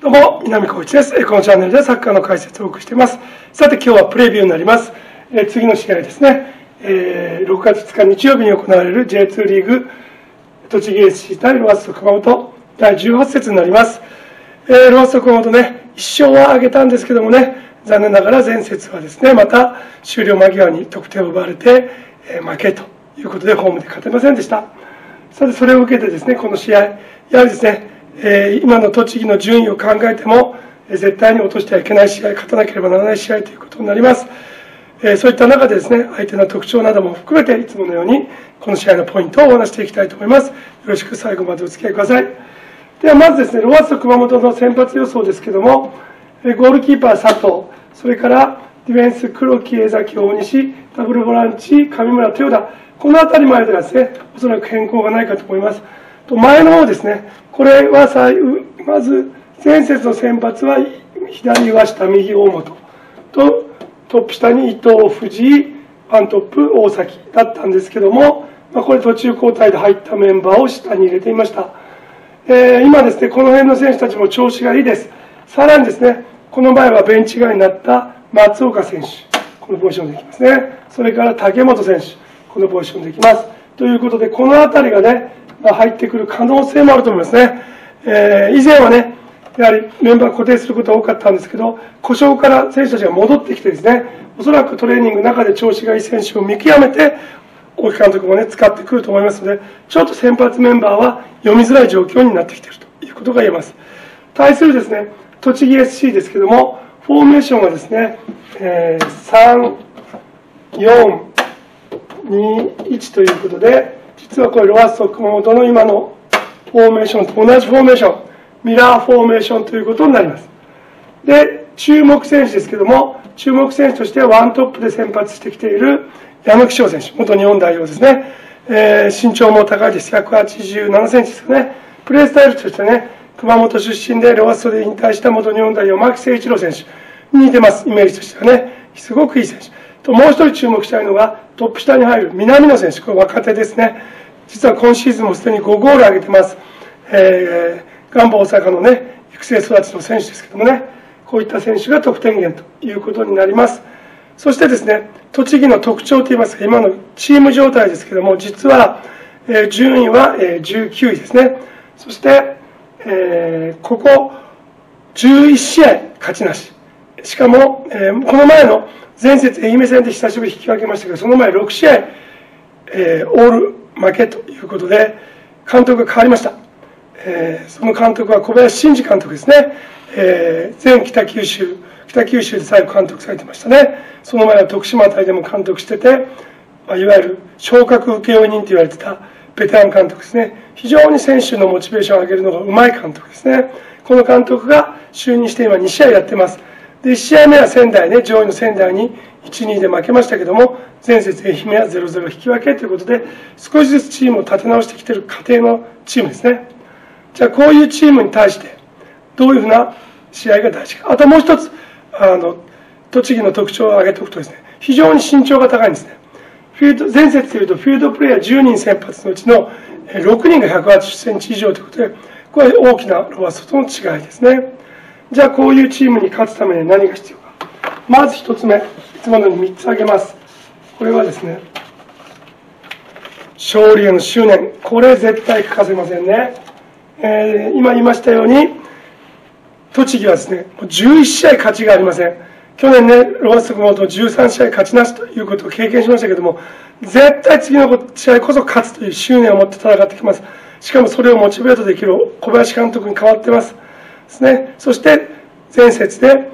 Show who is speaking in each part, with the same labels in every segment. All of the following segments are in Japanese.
Speaker 1: どうも、南光一です。このチャンネルでサッカーの解説をお送りしています。さて、今日はプレビューになります。え次の試合ですね、えー、6月2日日曜日に行われる J2 リーグ、栃木 SC 対ロアッソ熊本第18節になります。えー、ロアッソ熊本ね、1勝は挙げたんですけどもね、残念ながら前節はですね、また終了間際に得点を奪われて、えー、負けということでホームで勝てませんでした。さて、それを受けてですね、この試合、やはりですね、え今の栃木の順位を考えても、え絶対に落としてはいけない試合、勝たなければならない試合ということになります。えそういった中でですね、相手の特徴なども含めて、いつものように、この試合のポイントをお話していきたいと思います。よろしく最後までお付き合いください。では、まずですね、ロアッソ熊本の先発予想ですけども、えゴールキーパー佐藤、それからディフェンス黒木江崎大西、ダブルボランチ上村豊田、この辺りまでではですね、おそらく変更がないかと思います。と前の方ですね、これはさまず前節の先発は左上下、右大本とトップ下に伊藤、藤井、ワントップ、大崎だったんですけども、まあ、これ途中交代で入ったメンバーを下に入れていました。えー、今ですね、この辺の選手たちも調子がいいです。さらにですね、この前はベンチ外になった松岡選手、このポジションできますね。それから竹本選手、このポジションできます。ということで、この辺りがね、入ってくる可能性もあると思いますね。えー、以前はね、やはりメンバー固定することが多かったんですけど、故障から選手たちが戻ってきてですね、おそらくトレーニングの中で調子がいい選手を見極めて、大木監督もね、使ってくると思いますので、ちょっと先発メンバーは読みづらい状況になってきているということが言えます。対するですね、栃木 SC ですけども、フォーメーションはですね、えー、3、4、2、1ということで、実はこれロアッソ熊本の今のフォーメーションと同じフォーメーションミラーフォーメーションということになります。で注目選手ですけども注目選手としてはワントップで先発してきている矢野貴章選手元日本代表ですね、えー、身長も高いです。187センチですかね。プレースタイルとしてね熊本出身でロアッソで引退した元日本代表牧誠一郎選手に似てます。イメージとしてはね。すごくいい選手。ともう一人注目したいのがトップ下に入る南野選手これ若手ですね。実は今シーズンもすでに5ゴール挙げてます、えー、ガンバ大阪のね育成育ちの選手ですけどもね。こういった選手が得点源ということになります。そしてですね栃木の特徴といいますか今のチーム状態ですけども実は、えー、順位は、えー、19位ですね。そして、えー、ここ11試合勝ちなし。しかも、えー、この前の前節愛媛戦で久しぶり引き分けましたけどその前6試合、えー、オール負けということで監督が変わりました、えー、その監督は小林慎二監督ですね、えー、前北九州北九州で最後監督されてましたね。その前は徳島隊でも監督してて、まあ、いわゆる昇格請負人と言われてたベテラン監督ですね。非常に選手のモチベーションを上げるのがうまい監督ですね。この監督が就任して今2試合やってます。で1試合目は仙台ね上位の仙台に1-2で負けましたけども前節愛媛は0-0引き分けということで少しずつチームを立て直してきている過程のチームですね。じゃあこういうチームに対してどういうふうな試合が大事か。あともう一つあの栃木の特徴を挙げておくとですね非常に身長が高いんですね。フィールド前節でいうとフィールドプレーヤー10人先発のうちの6人が180センチ以上ということでこれ大きなロバストとの違いですね。じゃあこういうチームに勝つために何が必要か。まず1つ目いつものように3つ挙げます。これはですね勝利への執念。これ絶対欠かせませんね、えー、今言いましたように栃木はですね11試合勝ちがありません。去年ねロース熊本13試合勝ちなしということを経験しましたけども絶対次の試合こそ勝つという執念を持って戦ってきます。しかもそれをモチベートできる小林監督に変わってます。ですね。そして前節で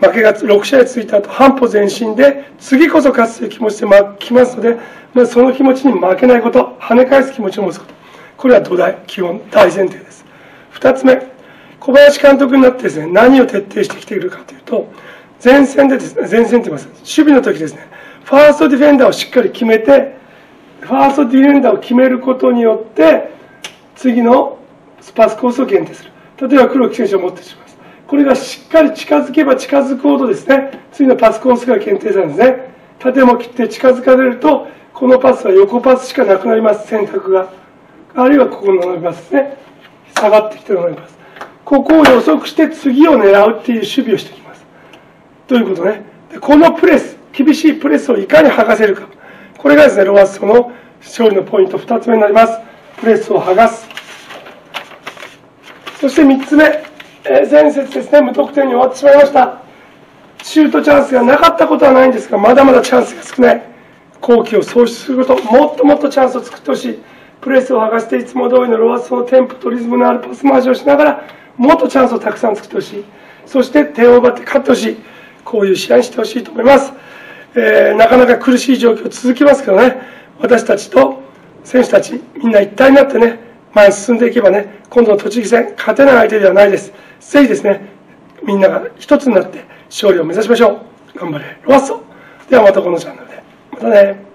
Speaker 1: 負けが6試合続いた後半歩前進で次こそ勝つという気持ちで来ますので、まあ、その気持ちに負けないこと跳ね返す気持ちを持つこと。これは土台基本大前提です。2つ目小林監督になってですね何を徹底してきているかというと前線でですね前線と言います。守備の時ですねファーストディフェンダーをしっかり決めてファーストディフェンダーを決めることによって次のスパスコースを限定する。例えば黒木選手を持ってしまいます。これがしっかり近づけば近づくほどですね次のパスコースが検定されるんですね。縦も切って近づかれるとこのパスは横パスしかなくなります。選択が。あるいはここの伸びますね。下がってきて伸びます。ここを予測して次を狙うっていう守備をしてきます。ということね。このプレス厳しいプレスをいかに剥がせるか。これがですねロアッソの勝利のポイント2つ目になります。プレスを剥がす。そして3つ目、えー、前節ですね。無得点に終わってしまいました。シュートチャンスがなかったことはないんですがまだまだチャンスが少ない。好機を喪失することもっともっとチャンスを作ってほしい。プレスを剥がしていつも通りのロアッソのテンポとリズムのあるパス回しをしながらもっとチャンスをたくさん作ってほしい。そして点を奪って勝ってほしい。こういう試合にしてほしいと思います、えー、なかなか苦しい状況続きますけどね。私たちと選手たちみんな一体になってね。前に進んでいけばね今度の栃木戦勝てない相手ではないです。ぜひですねみんなが一つになって勝利を目指しましょう。頑張れロワッソ。ではまたこのチャンネルで。またね。